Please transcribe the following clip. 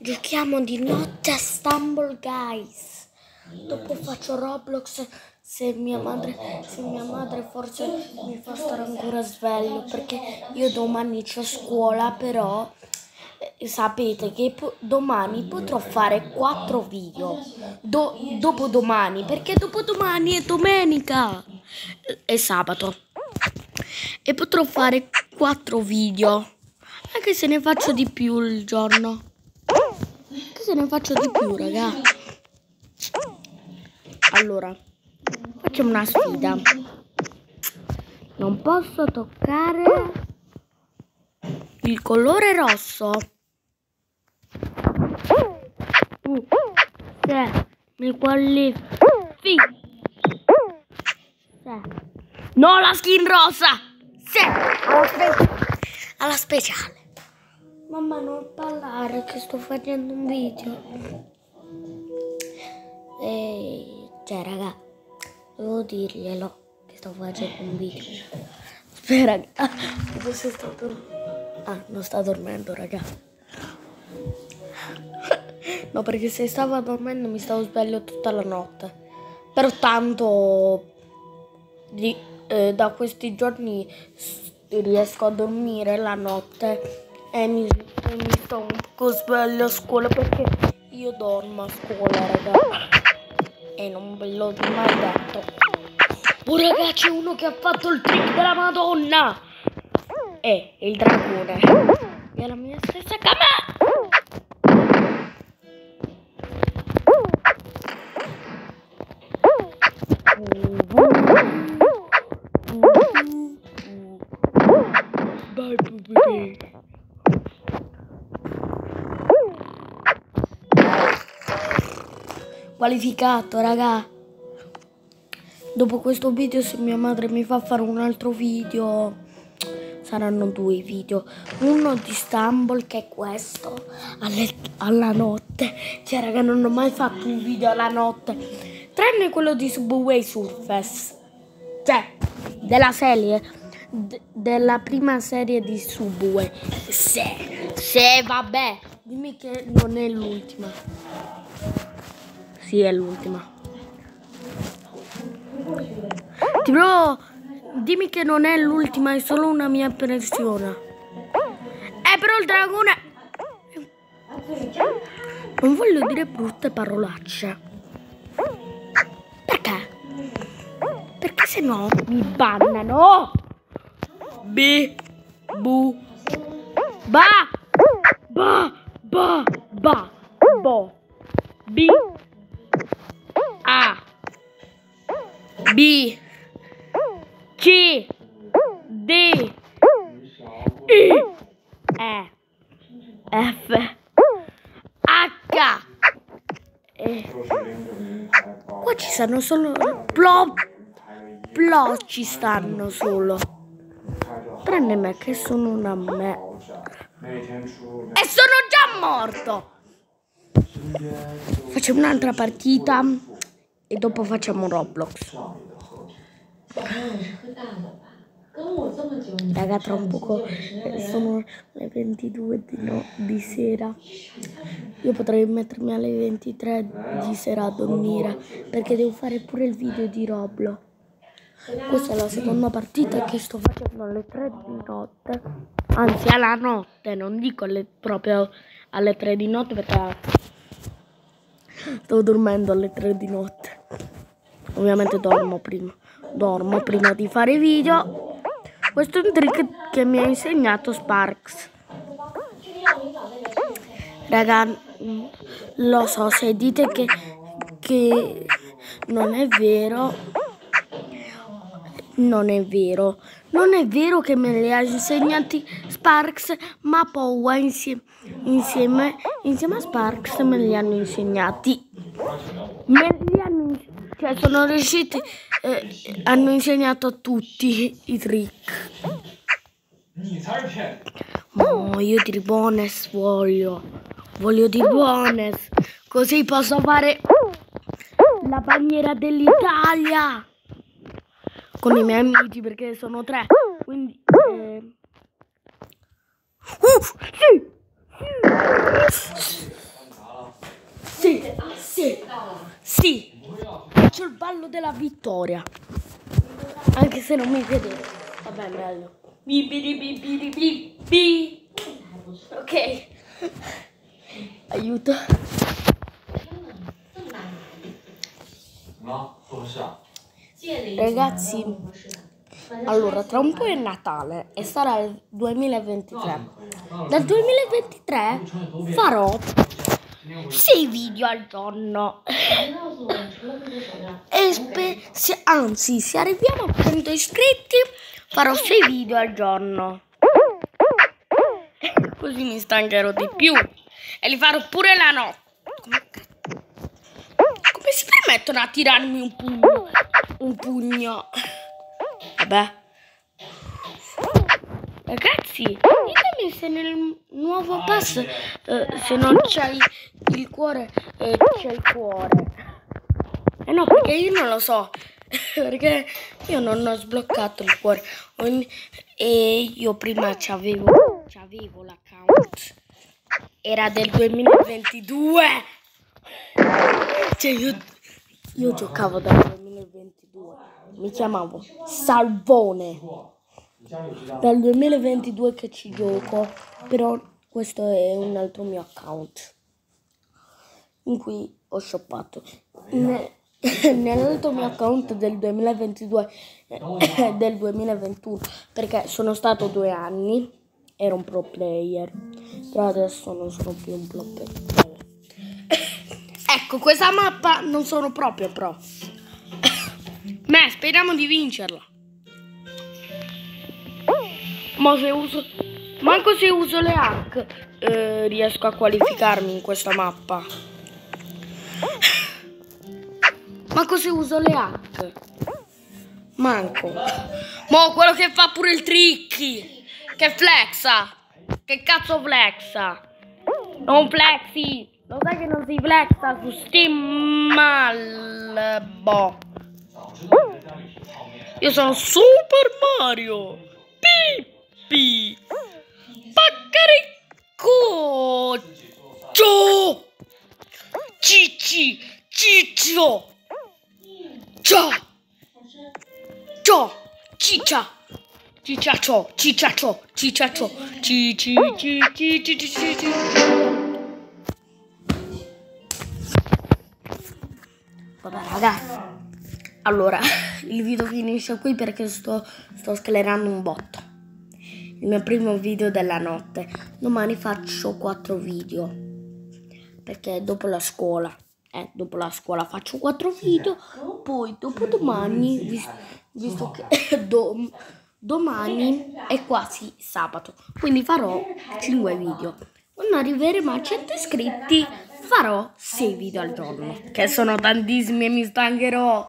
Giochiamo di notte a Stumble Guys. Dopo faccio Roblox se mia madre, se mia madre forse mi fa stare ancora sveglio perché io domani c'ho scuola però eh, sapete che po- domani potrò fare quattro video. Do- dopodomani perché dopodomani è domenica è sabato. E potrò fare quattro video anche se ne faccio di più il giorno se ne faccio di più raga. Allora facciamo una sfida. Non posso toccare il colore rosso. Uh, se mi qualifichi. Se. No la skin alla, spe- alla speciale mamma non parlare che sto facendo un video. E cioè raga devo dirglielo che sto facendo un video. Spera raga. Adesso sto dormendo ah non sta dormendo raga. No perché se stava dormendo mi stavo sveglio tutta la notte. Però tanto di, eh, da questi giorni riesco a dormire la notte e mi, e mi sto un po' sveglio a scuola perché io dormo a scuola raga e non ve l'ho mai detto. Oh raga, c'è uno che ha fatto il trick della Madonna! E il dragone. È la mia stessa cama! Qualificato, raga. Dopo questo video, se mia madre mi fa fare un altro video, saranno due video. Uno di Stumble, che è questo, alle- alla notte. Cioè, raga, non ho mai fatto un video alla notte. Tranne quello di Subway Surface. Cioè, della serie. della prima serie di Subway. Se, se, vabbè. Dimmi che non è l'ultima. Sì, è l'ultima. Ti prego, dimmi che non è l'ultima, è solo una mia impressione. Eh, però il dragone... Non voglio dire brutte parolacce. Perché? Perché se no mi bannano. B, bu, ba, ba, ba, ba, bo, b, a B C D I E F H. E. Qua ci stanno solo Plo Plo ci stanno solo. Tranne me che sono una me. E sono già morto. Facciamo un'altra partita e dopo facciamo Roblox. Raga, tra un poco eh, sono le 22 di, no, di, sera. Io potrei mettermi alle 23 di sera a dormire perché devo fare pure il video di Roblox. Questa è la seconda partita che sto facendo alle 3 di notte. Anzi, alla notte, non dico alle, proprio alle 3 di notte perché stavo dormendo alle 3 di notte. Ovviamente dormo prima. Dormo prima di fare video. Questo è un trick che mi ha insegnato Sparks. Raga, lo so, se dite che, che non è vero, non è vero. Non è vero che me li ha insegnati Sparks, ma Powa insieme, insieme, insieme a Sparks me li hanno insegnati. Me cioè, sono riusciti, eh, hanno insegnato a tutti i trick. Oh, io di bonus voglio. Voglio di bonus. Così posso fare la bandiera dell'Italia. Con i miei amici perché sono tre. Quindi... Eh, l'angolo della vittoria. Anche se non mi piaceva. Vabbè, bello. Ok. Aiuto. No, cosa? Ragazzi, allora, tra un po' è Natale e sarà il 2023. Dal 2023 farò 6 video al giorno. E se, anzi, se arriviamo a 100 iscritti, farò 6 video al giorno. Così mi stancherò di più. E li farò pure la notte. Come si permettono a tirarmi un pugno? Un pugno. Vabbè. Ragazzi, ditemi se nel nuovo pass, eh, se non c'hai il cuore, eh, c'è il cuore. Eh no, perché io non lo so. perché io non ho sbloccato il cuore. E io prima c'avevo, c'avevo l'account. Era del 2022. Cioè io, io giocavo dal 2022. Mi chiamavo Salvone. Dal 2022 che ci gioco. Però questo è un altro mio account. In cui ho shoppato. Ne- nell'altro mio account del 2022 e del 2021 perché sono stato due anni ero un pro player però adesso non sono più un pro player ecco questa mappa non sono proprio pro ma speriamo di vincerla ma se uso manco se uso le hack eh, riesco a qualificarmi in questa mappa Manco se uso le hack. Manco. Mo quello che fa pure il tricky. Che flexa. Che cazzo flexa. Non flexi. Lo sai che non si flexa su Steam Malbo. Io sono Super Mario. Pippi. Paccaricco. Cio. Cicci. Ciccio. Ciao! Ciao! Ciccia! Cicciaccio! Cicciaccio! Cicciaccio! Cici! Cici! Cici! Cici! Vabbè ragazzi, allora il video finisce qui perché sto, sto sclerando un botto. Il mio primo video della notte. Domani faccio quattro video perché dopo la scuola eh, dopo la scuola faccio quattro video, poi dopo domani, vis- visto che dom- domani è quasi sabato, quindi farò 5 video. Quando arriveremo a 100 iscritti farò 6 video al giorno, che sono tantissimi e mi stancherò.